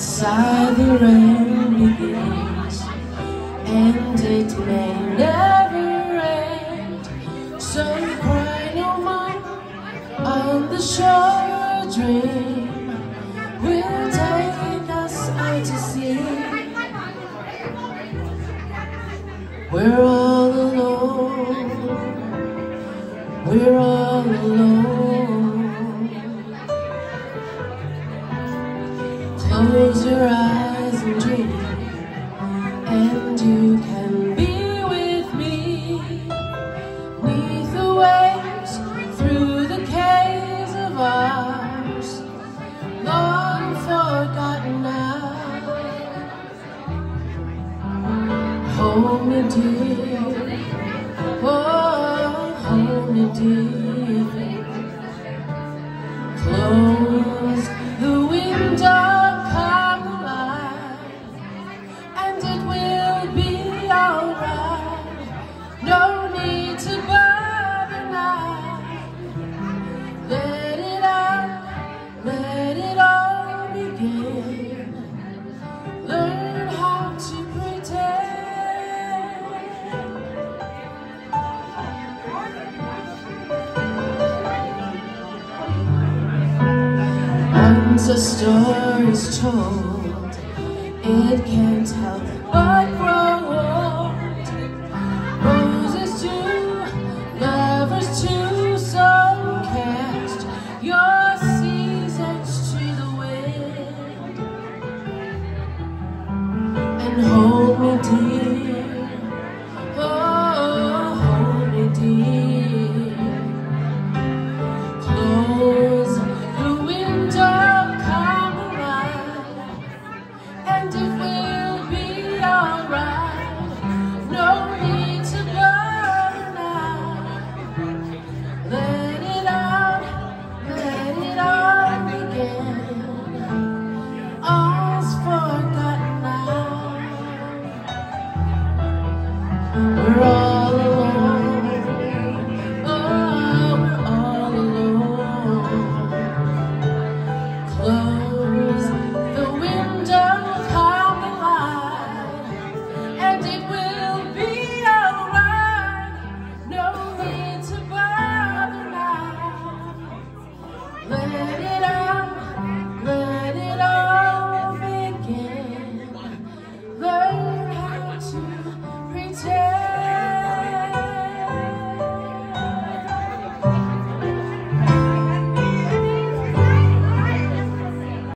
outside the rain begins And it may never end. So cry no more on the shore dream Will take us out to sea. We're all alone We're all alone. Close your eyes and dream, and you can be with me. Neath the waves, through the caves of hours, long forgotten now. Hold me dear, oh, hold me dear. A story's told, it can't help but grow old. Roses too, lovers too, so cast your seasons to the wind and hold me dear.